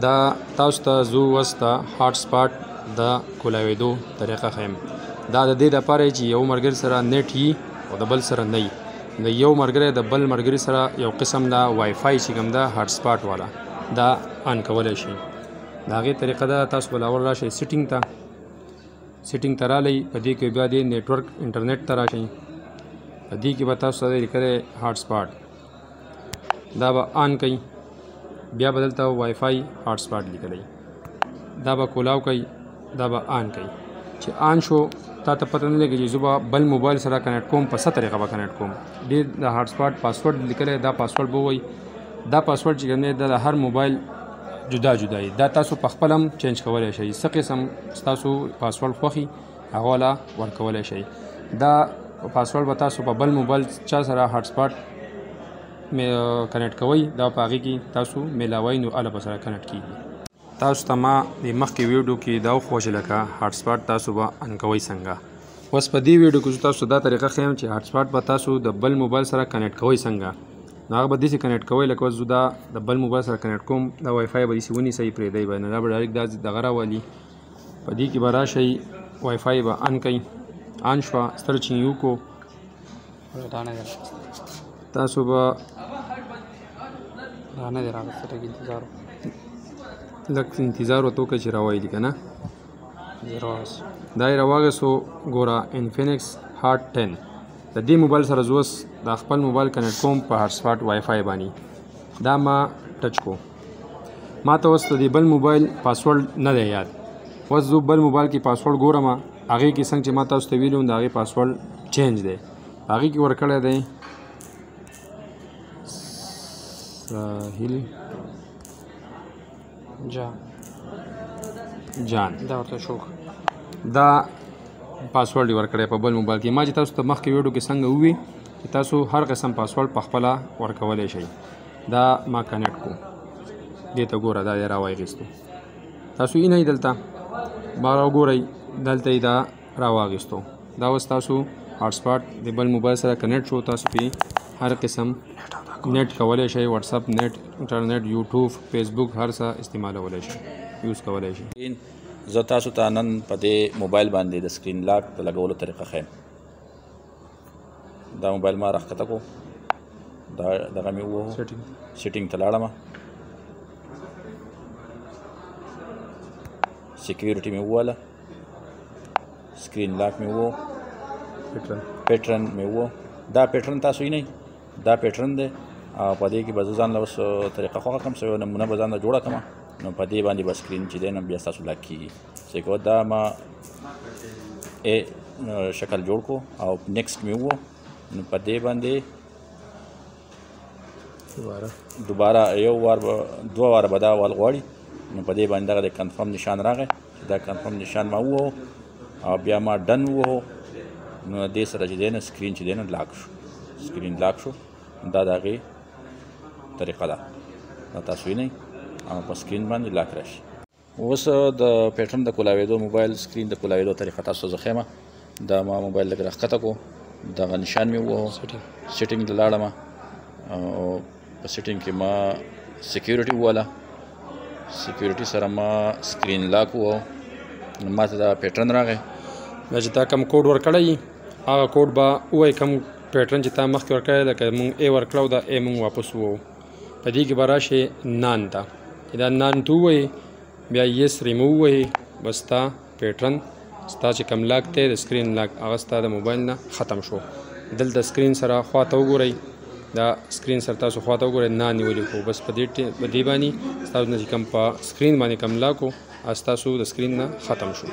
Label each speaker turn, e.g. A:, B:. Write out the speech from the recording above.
A: دا تاسو ته زو وس ته هاټ سپاټ د کولاویدو طریقه خیم دا د دې د پاره چې یو مرګر سره نت هی او د بل سره نه د یو مرګره د بل مرګری سره یو قسم دا وای فای چې کوم دا هاټ سپاټ والا دا ان کولای شي دا غي طریقه دا تاسو بلاور راشي سیټینګ ته سیټینګ ته رالی په دې کې بیا د نتورک انټرنیټ ته راشي په دې کې به تاسو سره لیکل هاټ سپاټ دا به آن کوي بیا به دلته وای فای هاټ سپاټ لیکلی دا به کولاو کوي دا به آن کوي چې آن شو تا ته پته نه لګي چې زه به بل موبایل سره کنیکټ کوم په څه طریقه به کنیکټ کوم ډېر د هاټ سپاټ پاسورډ لیکلی دا پاسورډ به وایي دا پاسورډ چې کوم دی دا د هر موبایل جدا جدا وي دا تاسو په خپل هم چینج کولی شئ څه قسم ستاسو پاسورډ خوښي هغه لا ورکولای شئ دا پاسورډ به تاسو په بل موبایل چا سره هاټ سپاټ کنیکټ کوئ دا په هغې کې تاسو میلاوئ نو هله به سره کنیکټ کېږي تاسو ته ما د مخکې ویډیو کې دا وښوه چې لکه هاټ سپاټ تاسو به ان کوئ څنګه اوس په دې ویډیو کې تاسو دا طریقه ښیم چې هاټ سپاټ به تاسو د بل موبایل سره کنیکټ کوئ څنګه نو هغه به داسې کنیکټ کوئ لکه اوس زه دا د بل موبایل سره کنیکټ کوم دا وای فای به داسې ونیسئ پرېږدئ به نه دا به ډایرکټ دا دغه راولي په دې کې به راشئ وای فای به ان کړئ ان شوه سرچینګ یو کو تاسو به
B: دا نه دی راغسته لږ انتظار
A: لږ انتظار ورته وکړئ چې راوایلي که نه دا یې راواغېسو ګوره انفینکس هارټ ټین د دې موبایل سره زه اوس دا خپل موبایل کنیکټ کوم په هاټسپاټ وای فای باندې دا ما ټچ کوم ماته اوس د دې بل موبایل پاسورډ نه دی یاد اوس زه بل موبایل کې پاسورډ ګورم هغه کې څنګه چې ما تاسو ته ویلو دا هغه پاسورډ چینج دی هغه کې ورکړی دی ساحل
B: جان
A: جان
B: دا ورته شو
A: دا پاسورډ ورکړی په بل موبایل کې ما چې تاسو ته مخکې ویډیو کې څنګه وی چې تاسو هر قسم پاسورډ په خپل ورکولای شئ دا ما کنیکټ کو دې ته ګوره دا یې راوایغېستو تاسو یې نه دلته ما راوګورئ دلته یې دا راواغېستو دا اوس تاسو هاټسپاټ د بل موبایل سره کنیکټ شو تاسو پې هر قسم نیټ کولی شئ واتساپ نیټ انټرنیټ یوټیوب فیسبوک هر څه استعمالولی شئ یوز کولی شئ
C: زه تاسو ته نن په دې موبایل باندې د سکرین لاک د لګولو طریقه ښیم دا موبایل ما راښکته کو دا دغه مې وو
A: سیټینګ
C: ته لاړم سکیورټي مې وواله سکرین لاک مې وو
A: پیټرن
C: مې وو دا پیټرن تاسو یې نه دا پیټرن دی او په دې کې به زه ځان له اوس طریقه خوښه کړم څه یوه نمونه به ځان له جوړه کړم نو په دې باندې به سکرین چې دی نو بیا ستاسو لاک کېږي چې کو دا ما ای شکل جوړ کو او نیکسټ مې وو نو په دې باندې
A: دوباره
C: دوباره یو وار دوه وار به دا وال غواړي نو په دې باندې دغه د کنفرم نشان راغی دا کنفرم نشان ما وو او بیا ما ډن وو نو دې سره چې دینه سکرین چې دینه لاک شو سکرین لاک شو دا دغه طریقه ده تاسو وینئ او په سکرین باندې لاک راشي اوس د پیټرن د کولاویدو موبایل سکرین د کولاویدو طریقه تاسو زه خیمه دا ما موبایل لګ راخته کو دا نشان می وو سیټینګ د لاړه ما او په سیټینګ کې ما سکیورټي والا سکیورټي سره ما سکرین لاک وو نو ماته دا پیټرن راغی
A: دا چې تا کوم کوډ ورکړی هغه کوډ به وای کوم پیټرن چې تا مخکې ورکړی لکه مونږ ای ورکړو دا ای مونږ واپس وو په دې کې به راشې نان ته چې دا نان تو وې بیا یې سری مو وې بس تا پیټرن ستا چې کم لاک ته د سکرین لاک هغه ستا د موبایل نه ختم شو دلته سکرین سره خوا ته وګورئ دا سکرین سره تاسو خوا ته وګورئ نه نیولې خو بس په دې په دې باندې تاسو نه کم په سکرین باندې کم لاکو تاسو د سکرین نه ختم شو